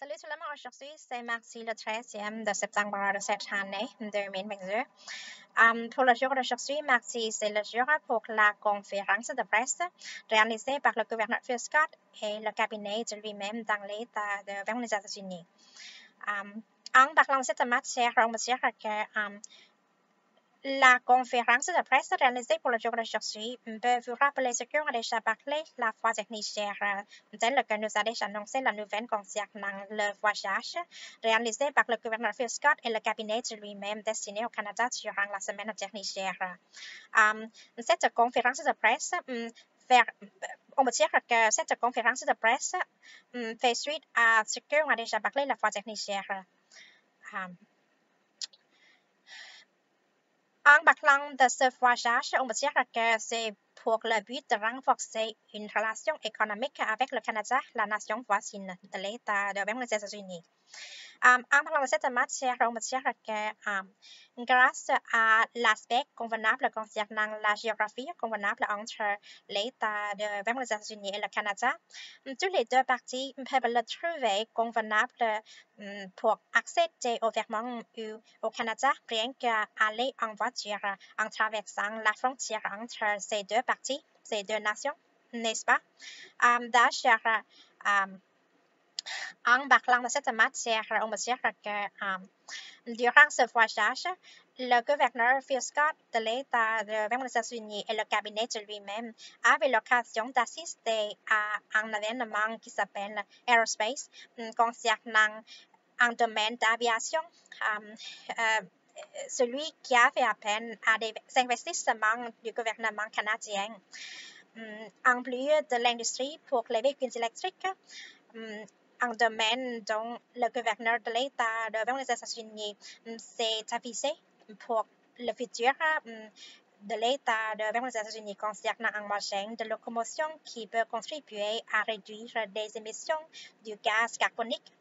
Salut aujourd'hui c'est mardi le 13e de septembre de cette année 2022. Um, pour le jour d'aujourd'hui, mardi, c'est le jour pour la conférence de presse réalisée par le gouverneur Phil Scott et le cabinet de lui-même dans l'État de les États-Unis. Um, en parlant de cette matière, on peut dire que um, la conférence de presse réalisée pour le jour d'aujourd'hui peut vous rappeler ce qu'on a déjà parlé la fois dernière, tel que nous a déjà annoncé la nouvelle concernant le voyage réalisé par le gouverneur Phil Scott et le cabinet de lui-même destiné au Canada durant la semaine dernière. Um, cette conférence de presse um, on peut dire que cette conférence de presse um, fait suite à ce qu'on a déjà parlé la fois dernière. En parlant de ce voyage, on peut dire que c'est pour le but de renforcer une relation économique avec le Canada, la nation voisine de l'État de les États-Unis. Um, en de cette matière, peut dire que um, grâce à l'aspect convenable concernant la géographie convenable entre l'État de les États-Unis et le Canada, tous les deux parties peuvent le trouver convenable um, pour accéder au Vermont ou au Canada, rien qu'aller en voiture en traversant la frontière entre ces deux parties, ces deux nations, n'est-ce pas? D'ailleurs, en parlant de cette matière, on peut dire que durant ce voyage, le gouverneur Scott de l'État de États-Unis et le cabinet lui-même avaient l'occasion d'assister à un événement qui s'appelle Aerospace concernant un domaine d'aviation. Um, euh, celui qui a appel à des investissements du gouvernement canadien. Um, en plus de l'industrie pour les véhicules électriques, un domaine dont le gouverneur de l'État de les États-Unis s'est avisé pour le futur de l'État de les États-Unis concernant un moyen de locomotion qui peut contribuer à réduire les émissions du gaz carbonique.